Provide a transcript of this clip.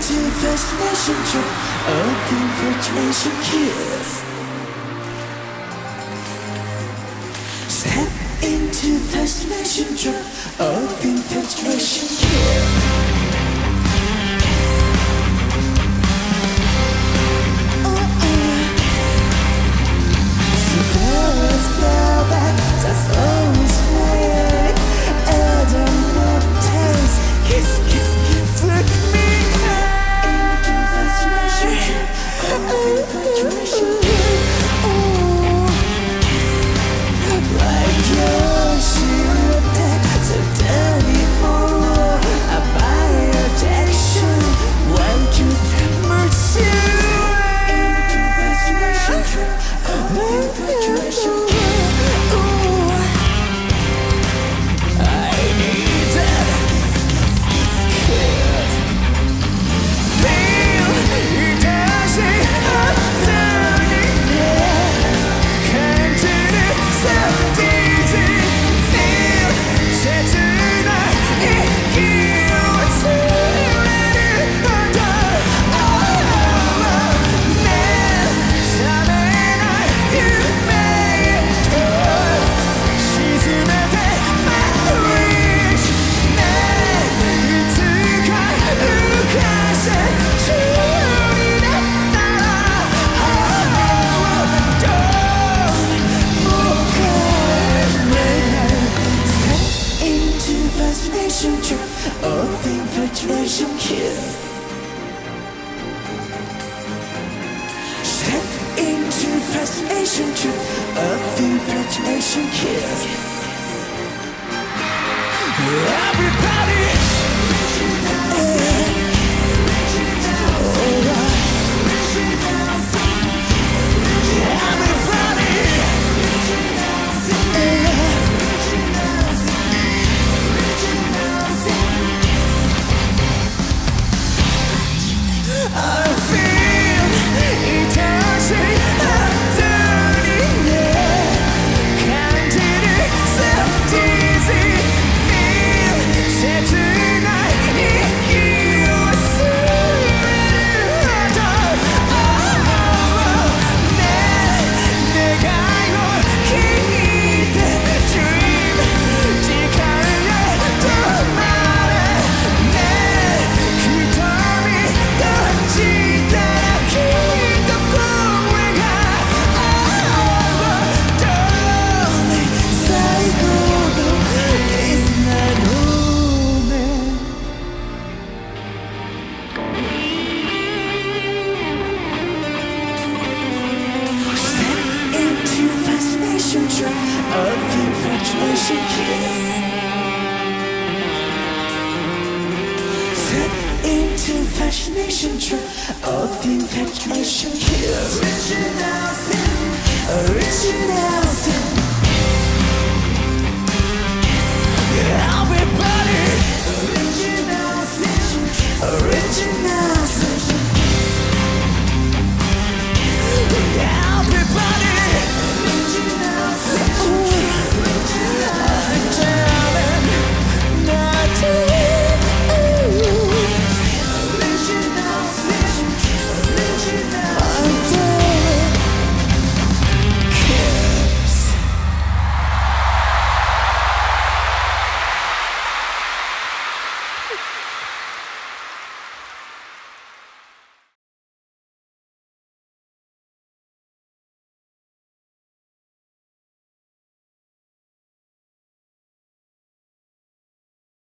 into fascination trip of infatuation kiss. Step into a fascination trip of infatuation kiss. kiss. Step into fascination trip of infatuation kiss. Everybody. Should into fascination trip of infatuation. Kiss. Original sin. Original.